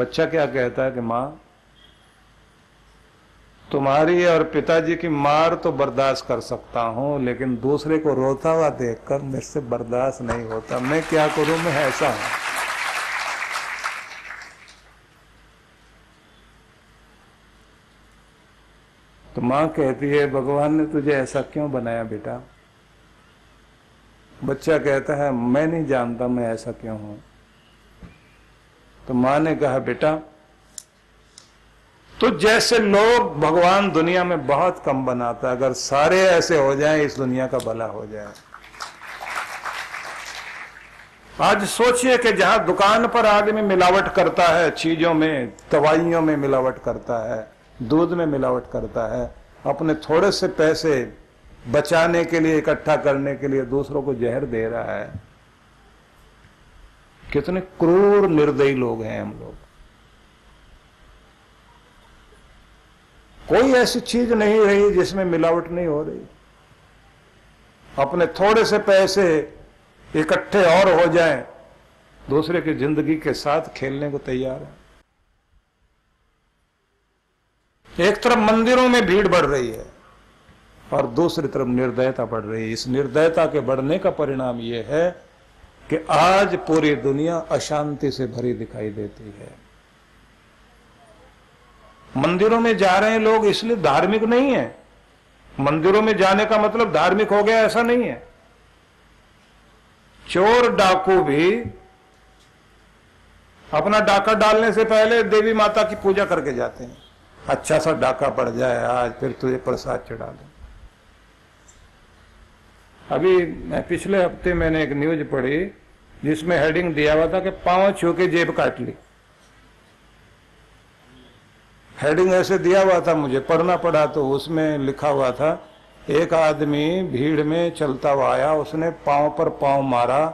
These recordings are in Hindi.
बच्चा क्या कहता है कि माँ, तुम्हारी और पिताजी की मार तो बर्दाश्त कर सकता हूँ, लेकिन दूसरे को रोता हुआ देखकर मेरे से बर्दाश्त नहीं होता। मैं क्या करूँ? मैं ऐसा हूँ। तो माँ कहती है, भगवान ने तुझे ऐसा क्यों बनाया बेटा? बच्चा कहता है, मैं नहीं जानता मैं ऐसा क्यों हूँ। तो माँ ने कहा, बेटा तो जैसे लोग भगवान दुनिया में बहुत कम बनाता अगर सारे ऐसे हो जाएँ, इस दुनिया का भला हो जाए। आज सोचिए कि जहाँ दुकान पर आदमी मिलावट करता है, चीज़ों में, दवाइयों में मिलावट करता है, दूध में मिलावट करता है, अपने थोड़े से पैसे बचाने के लिए, इकट्ठा करने के लिए दूसरों को जहर दे रहा है कितने क्रूर निर्दयी लोग हैं हम लोग। कोई ऐसी चीज़ नहीं रही जिसमें मिलावट नहीं हो रही। अपने थोड़े से पैसे इकट्ठे और हो जाएँ, दूसरे की ज़िंदगी के साथ खेलने को तैयार है। एक तरफ़ मंदिरों में भीड़ बढ़ रही है और दूसरी तरफ़ निर्दयता बढ़ रही है। इस निर्दयता के बढ़ने का परिणाम यह है कि आज पूरी दुनिया अशांति से भरी दिखाई देती है। मंदिरों में जा रहे हैं लोग इसलिए धार्मिक नहीं है। मंदिरों में जाने का मतलब धार्मिक हो गया, ऐसा नहीं है। चोर डाकू भी अपना डाका डालने से पहले देवी माता की पूजा करके जाते हैं। अच्छा सा डाका पड़ जाए आज, फिर तुझे प्रसाद चढ़ा दो। अभी पिछले हफ़्ते मैंने एक न्यूज़ पढ़ी जिसमें हेडिंग दिया हुआ था कि पाँव छू के जेब काट ली। हेडिंग ऐसे दिया हुआ था मुझे, पढ़ना पड़ा तो उसमें लिखा हुआ था, एक आदमी भीड़ में चलता हुआ आया, उसने पाँव पर पाँव मारा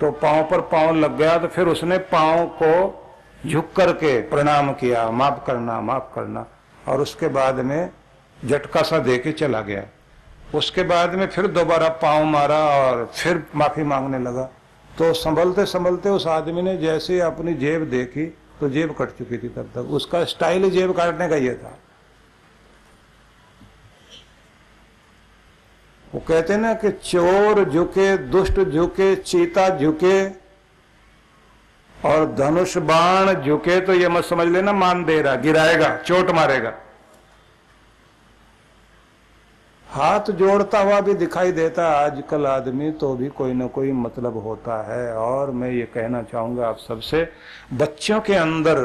तो पाँव पर पाँव लग गया तो फिर उसने पाँव को झुक करके प्रणाम किया, माफ़ करना माफ़ करना, और उसके बाद में झटका सा दे के चला गया। उसके बाद में फिर दोबारा पाँव मारा और फिर माफ़ी मांगने लगा। तो संभलते संभलते उस आदमी ने जैसे अपनी जेब देखी तो जेब कट चुकी थी तब तक। उसका स्टाइल जेब काटने का यह था। वो कहते ना कि चोर झुके, दुष्ट झुके, चीता झुके और धनुष बाण झुके तो ये मत समझ लेना, मान दे रहा, गिराएगा, चोट मारेगा। हाथ जोड़ता हुआ भी दिखाई देता है। आजकल आदमी तो भी कोई ना कोई मतलब होता है। और मैं ये कहना चाहूँगा, आप सबसे बच्चों के अंदर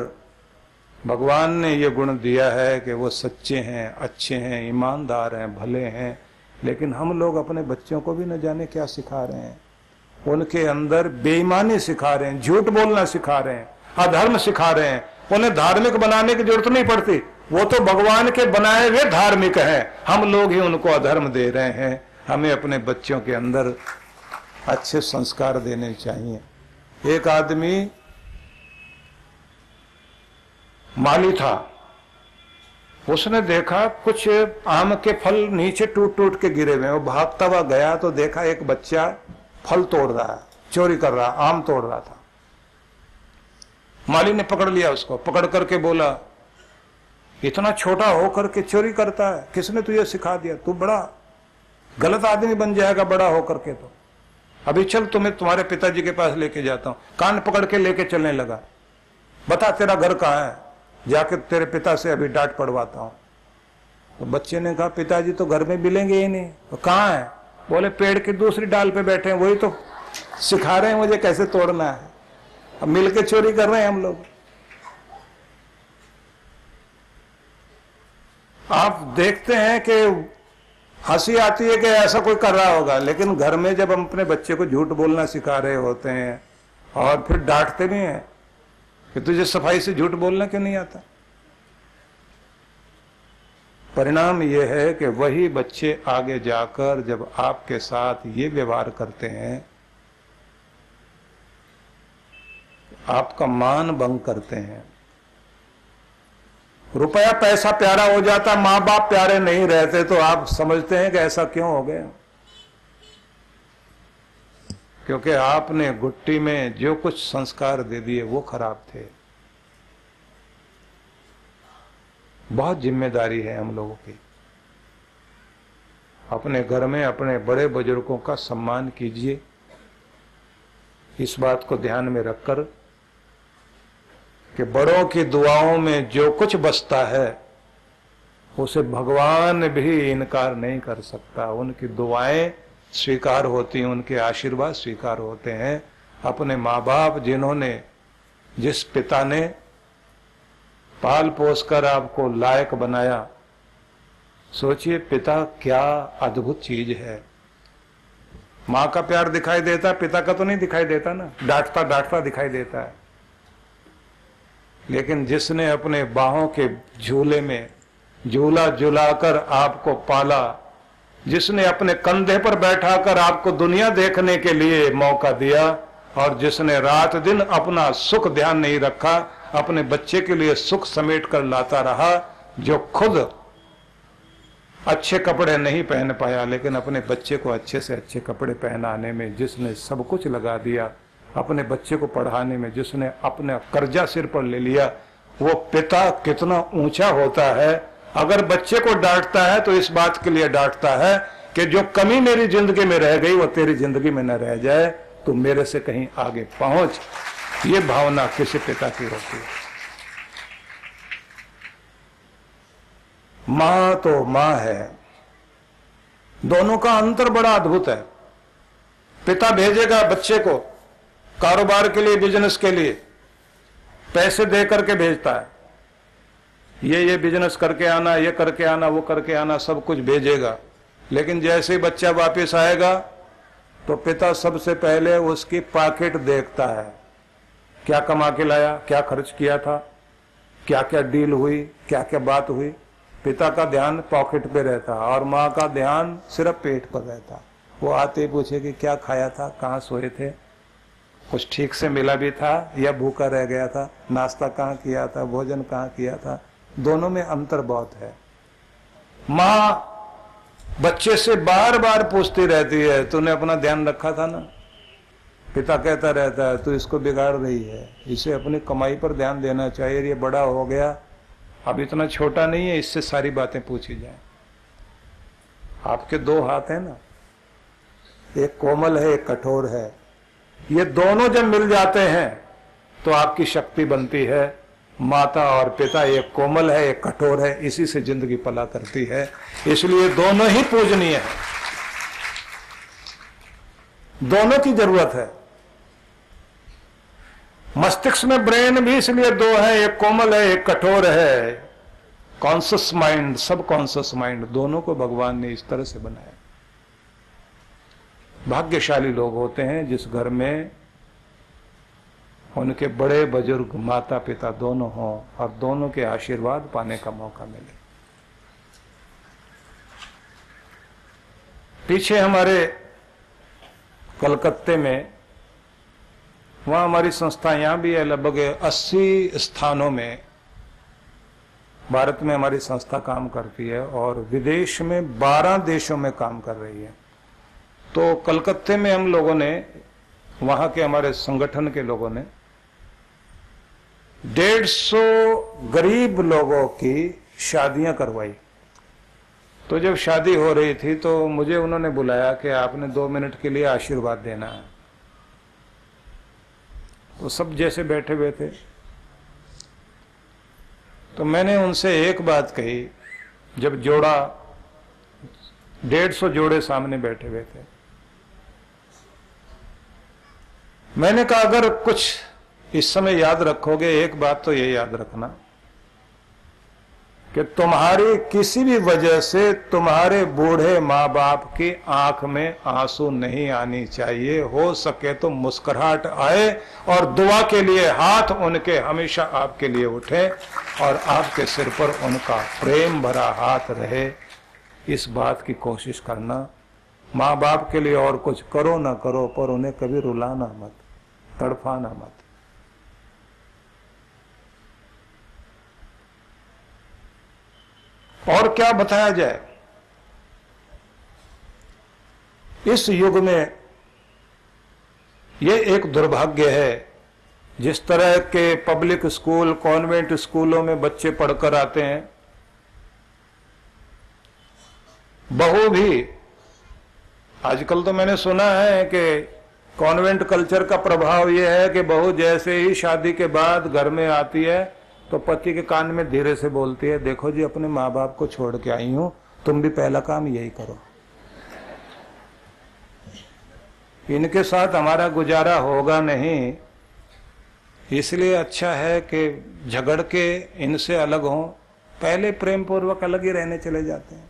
भगवान ने ये गुण दिया है कि वो सच्चे हैं, अच्छे हैं, ईमानदार हैं, भले हैं। लेकिन हम लोग अपने बच्चों को भी न जाने क्या सिखा रहे हैं। उनके अंदर बेईमानी सिखा रहे हैं, झूठ बोलना सिखा रहे हैं, अधर्म सिखा रहे हैं। उन्हें धार्मिक बनाने की ज़रूरत नहीं पड़ती। वो तो भगवान के बनाए हुए धार्मिक हैं। हम लोग ही उनको अधर्म दे रहे हैं। हमें अपने बच्चों के अंदर अच्छे संस्कार देने चाहिए। एक आदमी माली था। उसने देखा कुछ आम के फल नीचे टूट टूट के गिरे हुए वो भागता हुआ गया तो देखा एक बच्चा फल तोड़ रहा है, चोरी कर रहा, आम तोड़ रहा था। माली ने पकड़ लिया उसको, पकड़ करके बोला इतना छोटा होकर के चोरी करता है। किसने तुझे सिखा दिया? तू बड़ा गलत आदमी बन जाएगा बड़ा होकर के तो। अभी चल, तुम्हें तुम्हारे पिताजी के पास लेके जाता हूँ। कान पकड़ के लेके चलने लगा। बता, तेरा घर कहाँ है? जाके तेरे पिता से अभी डांट पड़वाता हूँ। तो बच्चे ने कहा, पिताजी तो घर में मिलेंगे ही नहीं। तो कहाँ है? बोले, पेड़ की दूसरी डाल पे बैठे हैं। वही तो सिखा रहे हैं मुझे कैसे तोड़ना है। अब मिलके चोरी कर रहे हैं हम लोग। आप देखते हैं कि हँसी आती है कि ऐसा कोई कर रहा होगा, लेकिन घर में जब हम अपने बच्चे को झूठ बोलना सिखा रहे होते हैं और फिर डांटते भी हैं कि तुझे सफ़ाई से झूठ बोलना क्यों नहीं आता? परिणाम यह है कि वही बच्चे आगे जाकर जब आपके साथ ये व्यवहार करते हैं, आपका मान भंग करते हैं। रुपया पैसा प्यारा हो जाता माँ बाप प्यारे नहीं रहते तो आप समझते हैं कि ऐसा क्यों हो गया? क्योंकि आपने गुट्टी में जो कुछ संस्कार दे दिए, वो खराब थे। बहुत ज़िम्मेदारी है हम लोगों की। अपने घर में अपने बड़े बुज़ुर्गों का सम्मान कीजिए। इस बात को ध्यान में रखकर कि बड़ों की दुआओं में जो कुछ बसता है, उसे भगवान भी इनकार नहीं कर सकता। उनकी दुआएँ स्वीकार होती हैं, उनके आशीर्वाद स्वीकार होते हैं। अपने माँ बाप जिन्होंने, जिस पिता ने पाल पोस कर आपको लायक बनाया, सोचिए पिता क्या अद्भुत चीज़ है। माँ का प्यार दिखाई देता, पिता का तो नहीं दिखाई देता ना। डांटता डांटता दिखाई देता है। लेकिन जिसने अपने बाहों के झूले में झूला झुलाकर आपको पाला, जिसने अपने कंधे पर बैठाकर आपको दुनिया देखने के लिए मौका दिया, और जिसने रात दिन अपना सुख ध्यान नहीं रखा, अपने बच्चे के लिए सुख समेट कर लाता रहा, जो खुद अच्छे कपड़े नहीं पहन पाया, लेकिन अपने बच्चे को अच्छे से अच्छे कपड़े पहनाने में जिसने सब कुछ लगा दिया अपने बच्चे को पढ़ाने में, जिसने अपना कर्जा सिर पर ले लिया, वो पिता कितना ऊँचा होता है। अगर बच्चे को डांटता है तो इस बात के लिए डांटता है कि जो कमी मेरी ज़िंदगी में रह गई, वो तेरी ज़िंदगी में न रह जाए तो मेरे से कहीं आगे पहुँच। ये भावना किसी पिता की होती है। माँ तो माँ है। दोनों का अंतर बड़ा अद्भुत है। पिता भेजेगा बच्चे को कारोबार के लिए बिज़नेस के लिए। पैसे दे करके भेजता है। ये ये बिज़नेस करके आना, ये करके आना, वो करके आना, सब कुछ भेजेगा। लेकिन जैसे ही बच्चा वापस आएगा तो पिता सबसे पहले उसकी पॉकेट देखता है। क्या कमा के लाया, क्या खर्च किया था क्या क्या डील हुई क्या क्या बात हुई। पिता का ध्यान पॉकेट पे रहता और माँ का ध्यान सिर्फ़ पेट पर रहता वो आते पूछे कि क्या खाया था, कहाँ सोए थे? कुछ ठीक से मिला भी था या भूखा रह गया था? नाश्ता कहाँ किया था? भोजन कहाँ किया था? दोनों में अंतर बहुत है। माँ, बच्चे से बार बार पूछती रहती है, तूने अपना ध्यान रखा था ना? पिता कहता रहता है, तू इसको बिगाड़ रही है। इसे अपनी कमाई पर ध्यान देना चाहिए। ये बड़ा हो गया। अब इतना छोटा नहीं है, इससे सारी बातें पूछी जाए। आपके दो हाथ है ना। एक कोमल है, एक कठोर है। ये दोनों जब मिल जाते हैं तो आपकी शक्ति बनती है। माता और पिता एक कोमल है एक कठोर है, इसी से ज़िंदगी पला करती है। इसलिए दोनों ही पूजनीय है। दोनों की ज़रूरत है। मस्तिष्क में ब्रेन भी इसलिए दो है, एक कोमल है, एक कठोर है। Conscious mind subconscious mind दोनों को भगवान ने इस तरह से बनाया। भाग्यशाली लोग होते हैं जिस घर में उनके बड़े बुज़ुर्ग माता पिता दोनों हों और दोनों के आशीर्वाद पाने का मौका मिले। पीछे हमारे कलकत्ते में वहाँ हमारी संस्था यहाँ भी है, लगभग 80 स्थानों में भारत में हमारी संस्था काम करती है और विदेश में 12 देशों में काम कर रही है। तो कलकत्ते में हम लोगों ने, वहाँ के हमारे संगठन के लोगों ने, डेढ़ सौ गरीब लोगों की शादियाँ करवाई। तो जब शादी हो रही थी तो मुझे उन्होंने बुलाया कि आपने दो मिनट के लिए आशीर्वाद देना है। तो सब जैसे बैठे हुए थे। तो मैंने उनसे एक बात कही, जब जोड़ा, डेढ़ सौ जोड़े सामने बैठे हुए थे। मैंने कहा, अगर कुछ इस समय याद रखोगे, एक बात तो ये याद रखना कि तुम्हारी किसी भी वजह से तुम्हारे बूढ़े माँ बाप की आँख में आँसू नहीं आनी चाहिए। हो सके तो मुस्कुराहट आए और दुआ के लिए हाथ उनके हमेशा आपके लिए उठे और आपके सिर पर उनका प्रेम भरा हाथ रहे। इस बात की कोशिश करना। माँ बाप के लिए और कुछ करो ना करो, पर उन्हें कभी रुलाना मत। तड़फाना मत। और क्या बताया जाए? इस युग में ये एक दुर्भाग्य है, जिस तरह के पब्लिक स्कूल कॉन्वेंट स्कूलों में बच्चे पढ़कर आते हैं। बहु भी, आजकल तो मैंने सुना है कि कॉन्वेंट कल्चर का प्रभाव यह है कि बहू जैसे ही शादी के बाद घर में आती है तो पति के कान में धीरे से बोलती है, देखो जी, अपने माँ बाप को छोड़ के आई हूँ, तुम भी पहला काम यही करो। इनके साथ हमारा गुजारा होगा नहीं। इसलिए अच्छा है कि झगड़ के इनसे अलग हो। पहले प्रेम पूर्वक अलग ही रहने चले जाते हैं।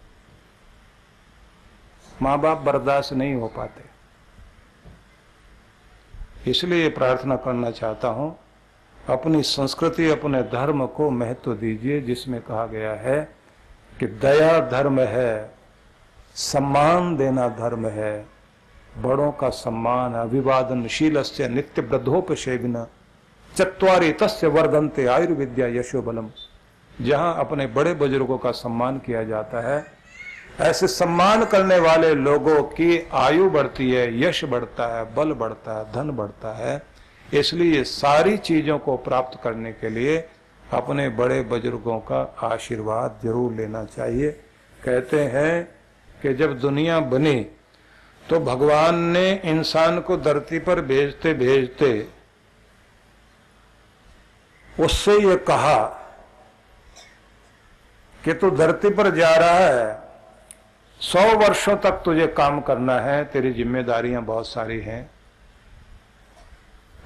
माँ बाप बर्दाश्त नहीं हो पाते। इसलिए प्रार्थना करना चाहता हूँ, अपनी संस्कृति, अपने धर्म को महत्व दीजिए, जिसमें कहा गया है कि दया धर्म है, सम्मान देना धर्म है, बड़ों का सम्मान अभिवादनशील से नित्य वृद्धोपसेविन चतवारी तस्य वर्धनते आयुर्विद्या यशो बलम जहाँ अपने बड़े बुज़ुर्गों का सम्मान किया जाता है ऐसे सम्मान करने वाले लोगों की आयु बढ़ती है, यश बढ़ता है, बल बढ़ता है, धन बढ़ता है। इसलिए सारी चीज़ों को प्राप्त करने के लिए अपने बड़े बुज़ुर्गों का आशीर्वाद ज़रूर लेना चाहिए। कहते हैं कि जब दुनिया बनी तो भगवान ने इंसान को धरती पर भेजते भेजते उससे ये कहा कि तू धरती पर जा रहा है सौ वर्षों तक तुझे काम करना है, तेरी जिम्मेदारियाँ बहुत सारी हैं।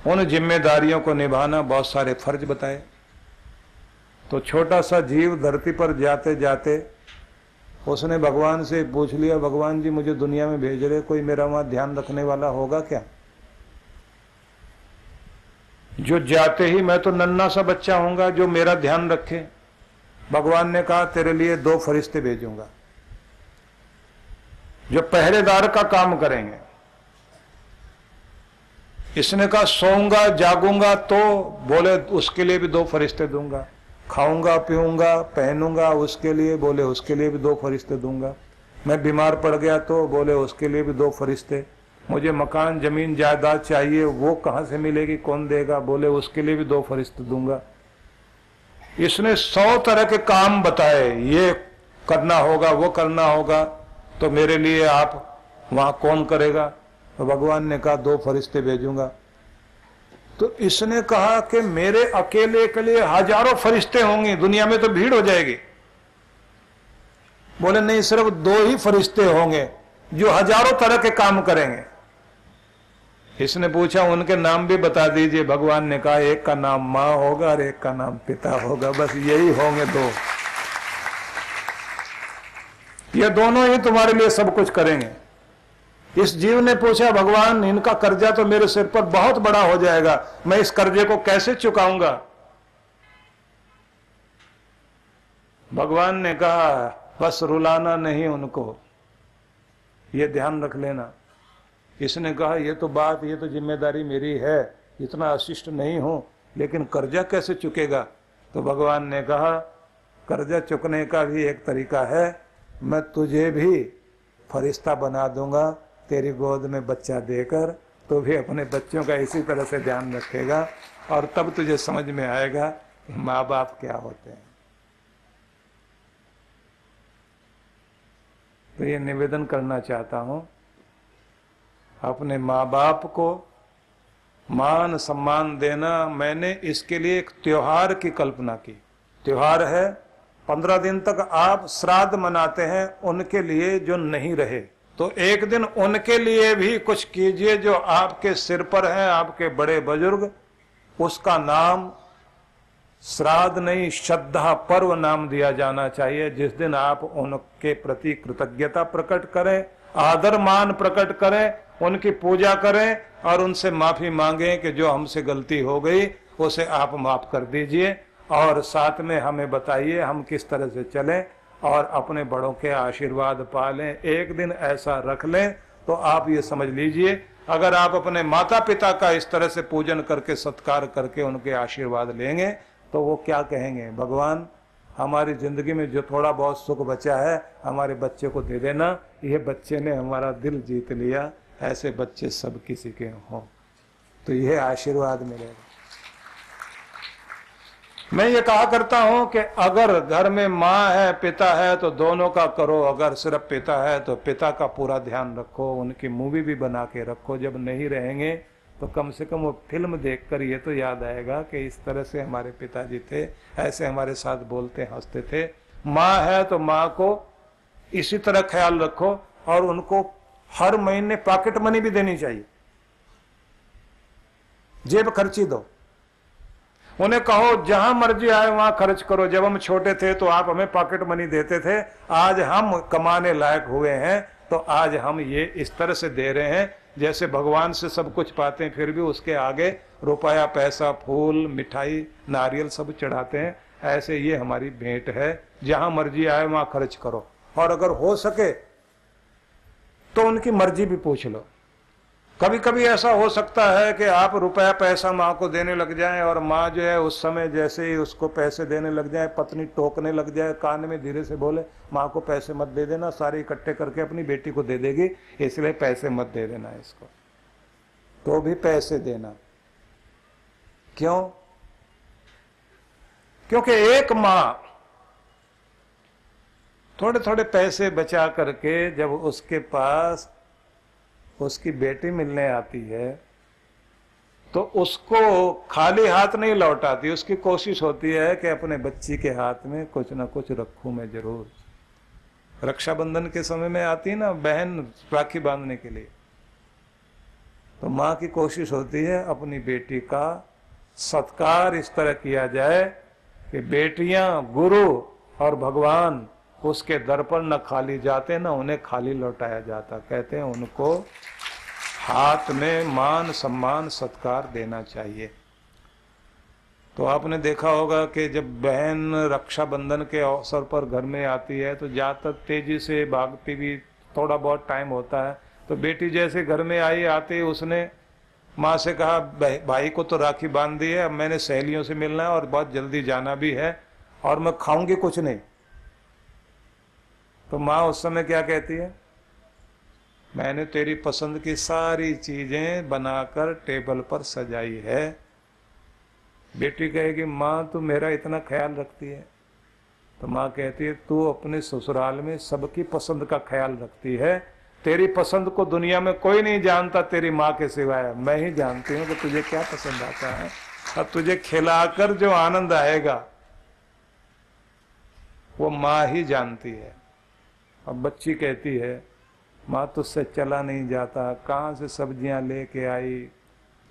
उन जिम्मेदारियों को निभाना बहुत सारे फ़र्ज़ बताए। तो छोटा सा जीव धरती पर जाते जाते उसने भगवान से पूछ लिया, भगवान जी, मुझे दुनिया में भेज रहे कोई मेरा वहाँ ध्यान रखने वाला होगा क्या? जो जाते ही मैं तो नन्ना सा बच्चा होऊँगा, जो मेरा ध्यान रखे। भगवान ने कहा, तेरे लिए दो फरिश्ते भेजूँगा। जो पहरेदार का काम करेंगे। इसने कहा, सोऊँगा, जागूँगा तो बोले, उसके लिए भी दो फरिश्ते दूँगा। खाऊँगा, पीऊँगा, पहनूँगा, उसके लिए बोले, उसके लिए भी दो फरिश्ते दूँगा। मैं बीमार पड़ गया तो बोले, उसके लिए भी दो फरिश्ते। मुझे मकान, ज़मीन, जायदाद चाहिए, वो कहाँ से मिलेगी, कौन देगा? बोले, उसके लिए भी दो फरिश्ते दूँगा। इसने सौ तरह के काम बताए, ये करना होगा, वो करना होगा। तो मेरे लिए आप वहाँ कौन करेगा? तो भगवान ने कहा, दो फरिश्ते भेजूँगा। तो इसने कहा कि मेरे अकेले के लिए हज़ारों फरिश्ते होंगे, दुनिया में तो भीड़ हो जाएगी। बोले, नहीं, सिर्फ़ दो ही फरिश्ते होंगे जो हज़ारों तरह के काम करेंगे। इसने पूछा, उनके नाम भी बता दीजिए। भगवान ने कहा, एक का नाम माँ होगा और एक का नाम पिता होगा। बस यही होंगे दो। ये दोनों ही तुम्हारे लिए सब कुछ करेंगे। इस जीव ने पूछा, भगवान, इनका कर्जा तो मेरे सिर पर बहुत बड़ा हो जाएगा। मैं इस कर्जे को कैसे चुकाऊँगा? भगवान ने कहा, बस रुलाना नहीं उनको। ये ध्यान रख लेना। इसने कहा, ये तो बात, ये तो ज़िम्मेदारी मेरी है। इतना अशिष्ट नहीं हूँ, लेकिन कर्जा कैसे चुकेगा? तो भगवान ने कहा, कर्जा चुकने का भी एक तरीका है। मैं तुझे भी फरिश्ता बना दूँगा, तेरी गोद में बच्चा देकर तो भी अपने बच्चों का इसी तरह से ध्यान रखेगा और तब तुझे समझ में आएगा कि माँ बाप क्या होते हैं। तो ये निवेदन करना चाहता हूँ, अपने माँ बाप को मान सम्मान देना, मैंने इसके लिए एक त्योहार की कल्पना की। त्योहार है पंद्रह दिन तक आप श्राद्ध मनाते हैं, उनके लिए जो नहीं रहे। तो एक दिन उनके लिए भी कुछ कीजिए जो आपके सिर पर है, आपके बड़े बुज़ुर्ग। उसका नाम श्राद्ध नहीं, श्रद्धा पर्व नाम दिया जाना चाहिए, जिस दिन आप उनके प्रति कृतज्ञता प्रकट करें, आदर मान प्रकट करें, उनकी पूजा करें और उनसे माफ़ी मांगे कि जो हमसे गलती हो गई, उसे आप माफ़ कर दीजिए। और साथ में हमें बताइए हम किस तरह से चलें और अपने बड़ों के आशीर्वाद पा लें एक दिन ऐसा रख लें तो आप ये समझ लीजिए। अगर आप अपने माता पिता का इस तरह से पूजन करके, सत्कार करके उनके आशीर्वाद लेंगे तो वो क्या कहेंगे? भगवान, हमारी ज़िंदगी में जो थोड़ा बहुत सुख बचा है, हमारे बच्चे को दे देना। ये बच्चे ने हमारा दिल जीत लिया। ऐसे बच्चे सब किसी के हों। तो यह आशीर्वाद मिलेगा। मैं ये कहा करता हूँ कि अगर घर में माँ है, पिता है तो दोनों का करो। अगर सिर्फ़ पिता है तो पिता का पूरा ध्यान रखो, उनकी मूवी भी बना के रखो। जब नहीं रहेंगे तो कम से कम वो फ़िल्म देखकर ये तो याद आएगा कि इस तरह से हमारे पिताजी थे, ऐसे हमारे साथ बोलते, हँसते थे। माँ है तो माँ को इसी तरह ख्याल रखो और उनको हर महीने पॉकेट मनी भी देनी चाहिए। जेब खर्ची दो। उन्हें कहो, जहाँ मर्ज़ी आए, वहाँ खर्च करो। जब हम छोटे थे तो आप हमें पॉकेट मनी देते थे। आज हम कमाने लायक हुए हैं तो आज हम ये इस तरह से दे रहे हैं, जैसे भगवान से सब कुछ पाते हैं, फिर भी उसके आगे रुपया, पैसा, फूल, मिठाई, नारियल सब चढ़ाते हैं। ऐसे ये हमारी भेंट है। जहाँ मर्ज़ी आए, वहाँ खर्च करो। और अगर हो सके तो उनकी मर्ज़ी भी पूछ लो। कभी कभी ऐसा हो सकता है कि आप रुपया पैसा माँ को देने लग जाए और माँ जो है उस समय जैसे ही उसको पैसे देने लग जाए, पत्नी टोकने लग जाए, कान में धीरे से बोले, माँ को पैसे मत दे देना, सारे इकट्ठे करके अपनी बेटी को दे देगी, इसलिए पैसे मत दे देना इसको। तो भी पैसे देना। क्यों? क्योंकि एक माँ थोड़े थोड़े पैसे बचा करके जब उसके पास उसकी बेटी मिलने आती है तो उसको खाली हाथ नहीं लौटाती। उसकी कोशिश होती है कि अपने बच्ची के हाथ में कुछ ना कुछ रखू मैं ज़रूर। रक्षाबंधन के समय में आती ना बहन राखी बांधने के लिए। तो माँ की कोशिश होती है अपनी बेटी का सत्कार इस तरह किया जाए कि बेटियाँ, गुरु और भगवान उसके दर पर न खाली जाते, ना उन्हें खाली लौटाया जाता। कहते हैं उनको हाथ में मान सम्मान सत्कार देना चाहिए। तो आपने देखा होगा कि जब बहन रक्षाबंधन के अवसर पर घर में आती है तो ज़्यादातर तेज़ी से भागती भी थोड़ा बहुत टाइम होता है। तो बेटी जैसे घर में आई, आती, उसने माँ से कहा, भाई को तो राखी बाँध दी है, अब मैंने सहेलियों से मिलना है और बहुत जल्दी जाना भी है और मैं खाऊँगी कुछ नहीं। तो माँ उस समय क्या कहती है? मैंने तेरी पसंद की सारी चीज़ें बनाकर टेबल पर सजाई है। बेटी कहेगी, माँ, तू मेरा इतना ख्याल रखती है। तो माँ कहती है, तू अपने ससुराल में सबकी पसंद का ख्याल रखती है। तेरी पसंद को दुनिया में कोई नहीं जानता तेरी माँ के सिवाय। मैं ही जानती हूँ कि तुझे क्या पसंद आता है। और तुझे खिलाकर जो आनंद आएगा, वो माँ ही जानती है। अब बच्ची कहती है माँ तुझसे चला नहीं जाता। कहाँ से सब्ज़ियाँ लेके आई?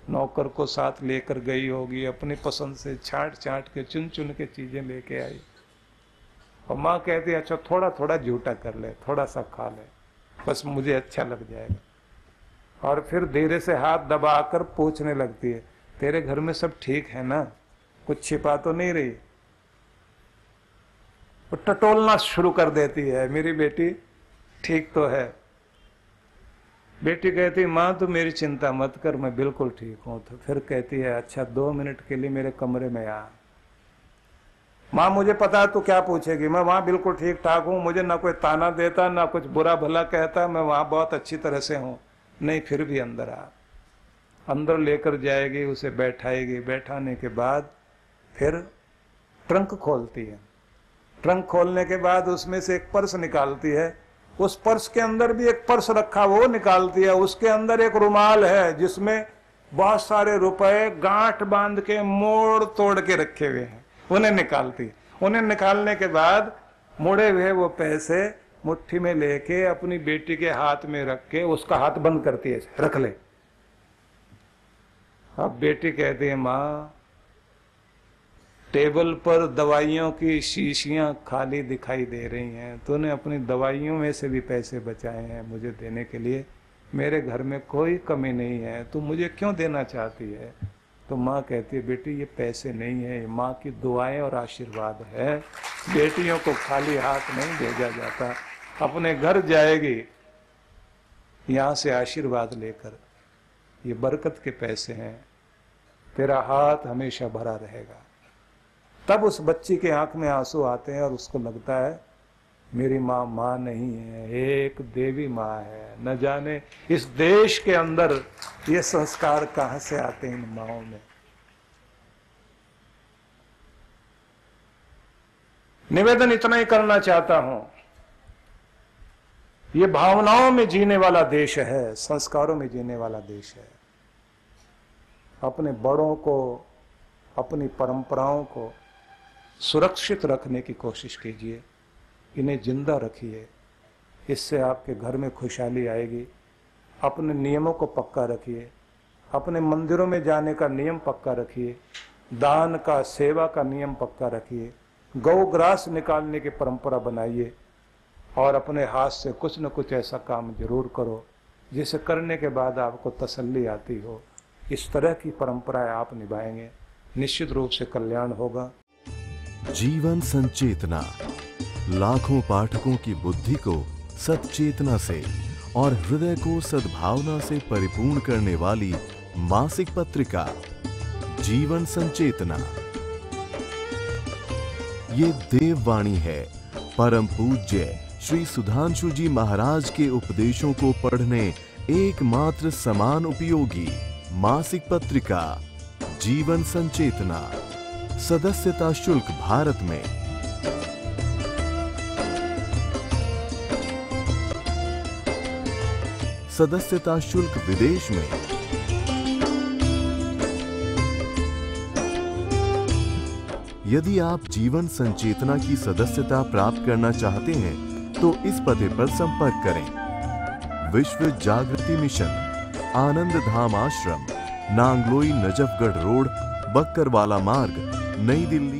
नौकर को साथ लेकर गई होगी। अपनी पसंद से छाट छाट के, चुन चुन के चीज़ें लेके आई। और माँ कहती अच्छा थोड़ा थोड़ा झूठा कर ले थोड़ा सा खा ले, बस मुझे अच्छा लग जाएगा। और फिर धीरे से हाथ दबाकर पूछने लगती है, तेरे घर में सब ठीक है ना? कुछ छिपा तो नहीं रही? वो टटोलना शुरू कर देती है, मेरी बेटी, ठीक तो है बेटी कहती, माँ तो मेरी चिंता मत कर, मैं बिल्कुल ठीक हूँ। तो फिर कहती है अच्छा दो मिनट के लिए मेरे कमरे में आ। माँ, मुझे पता है तो क्या पूछेगी। मैं वहाँ बिल्कुल ठीक ठाक हूँ। मुझे ना कोई ताना देता, ना कुछ बुरा भला कहता। मैं वहाँ बहुत अच्छी तरह से हूँ। नहीं, फिर भी अंदर आ। अंदर लेकर जाएगी, उसे बैठाएगी। बैठाने के बाद फिर ट्रंक खोलती है। ट्रंक खोलने के बाद उसमें से एक पर्स निकालती है। उस पर्स के अंदर भी एक पर्स रखा वो निकालती है उसके अंदर एक रुमाल है जिसमें बहुत सारे रुपए गांठ बाँध के मोड़ तोड़ के रखे हुए हैं। उन्हें निकालती उन्हें निकालने के बाद मुड़े हुए वो पैसे मुट्ठी में लेके अपनी बेटी के हाथ में रख के उसका हाथ बंद करती है, रख ले। अब बेटी कहती है, माँ टेबल पर दवाइयों की शीशियाँ खाली दिखाई दे रही हैं। तूने अपनी दवाइयों में से भी पैसे बचाए हैं मुझे देने के लिए। मेरे घर में कोई कमी नहीं है। तू मुझे क्यों देना चाहती है? तो माँ कहती है, बेटी, ये पैसे नहीं है। ये माँ की दुआएँ और आशीर्वाद है। बेटियों को खाली हाथ नहीं भेजा जाता। अपने घर जाएगी। यहाँ से आशीर्वाद लेकर। ये बरकत के पैसे हैं। तेरा हाथ हमेशा भरा रहेगा। तब उस बच्ची के आँख में आँसू आते हैं और उसको लगता है, मेरी माँ माँ नहीं है, एक देवी माँ है। न जाने इस देश के अंदर ये संस्कार कहाँ से आते हैं इन माओ में। निवेदन इतना ही करना चाहता हूँ। ये भावनाओं में जीने वाला देश है, संस्कारों में जीने वाला देश है। अपने बड़ों को, अपनी परंपराओं को सुरक्षित रखने की कोशिश कीजिए। इन्हें ज़िंदा रखिए। इससे आपके घर में खुशहाली आएगी। अपने नियमों को पक्का रखिए। अपने मंदिरों में जाने का नियम पक्का रखिए। दान का, सेवा का नियम पक्का रखिए। गौग्रास निकालने की परंपरा बनाइए। और अपने हाथ से कुछ न कुछ ऐसा काम ज़रूर करो, जिसे करने के बाद आपको तसल्ली आती हो। इस तरह की परंपराएँ आप निभाएँगे। निश्चित रूप से कल्याण होगा। जीवन संचेतना। लाखों पाठकों की बुद्धि को सचेतना से और हृदय को सद्भावना से परिपूर्ण करने वाली मासिक पत्रिका, जीवन संचेतना। ये देववाणी है। परम पूज्य श्री सुधांशु जी महाराज के उपदेशों को पढ़ने एकमात्र समान उपयोगी मासिक पत्रिका, जीवन संचेतना। सदस्यता शुल्क भारत में। सदस्यता शुल्क विदेश में। यदि आप जीवन संचेतना की सदस्यता प्राप्त करना चाहते हैं तो इस पते पर संपर्क करें। विश्व जागृति मिशन, आनंद धाम आश्रम, नांगलोई नजफगढ़ रोड, बक्करवाला मार्ग नई दिल्ली